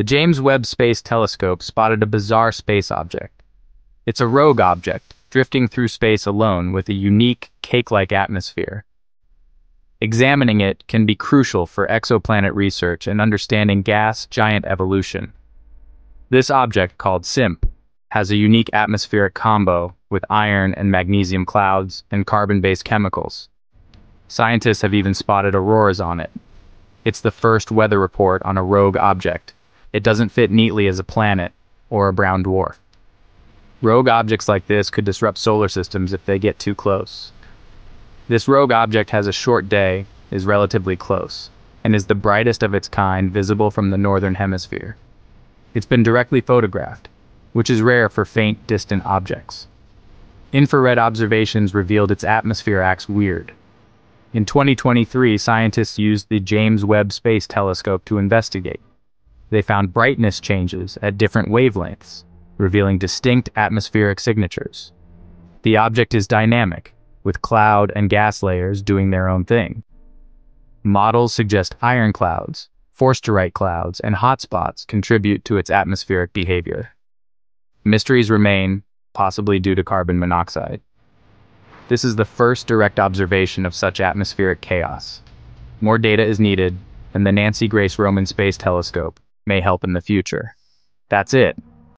The James Webb Space Telescope spotted a bizarre space object. It's a rogue object, drifting through space alone with a unique, cake-like atmosphere. Examining it can be crucial for exoplanet research and understanding gas giant evolution. This object, called SIMP, has a unique atmospheric combo with iron and magnesium clouds and carbon-based chemicals. Scientists have even spotted auroras on it. It's the first weather report on a rogue object. It doesn't fit neatly as a planet or a brown dwarf. Rogue objects like this could disrupt solar systems if they get too close. This rogue object has a short day, is relatively close, and is the brightest of its kind visible from the northern hemisphere. It's been directly photographed, which is rare for faint, distant objects. Infrared observations revealed its atmosphere acts weird, in 2023, scientists used the James Webb Space Telescope to investigate. They found brightness changes at different wavelengths, revealing distinct atmospheric signatures. The object is dynamic, with cloud and gas layers doing their own thing. Models suggest iron clouds, forsterite clouds, and hotspots contribute to its atmospheric behavior. Mysteries remain, possibly due to carbon monoxide. This is the first direct observation of such atmospheric chaos. More data is needed, and the Nancy Grace Roman Space Telescope may help in the future. That's it.